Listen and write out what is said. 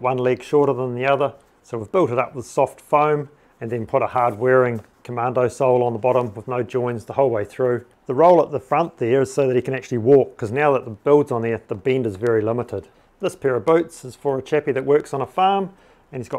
one leg shorter than the other. So we've built it up with soft foam and then put a hard wearing commando sole on the bottom with no joins the whole way through. The roll at the front there is so that he can actually walk because now that the build's on there, the bend is very limited. This pair of boots is for a chappie that works on a farm and he's got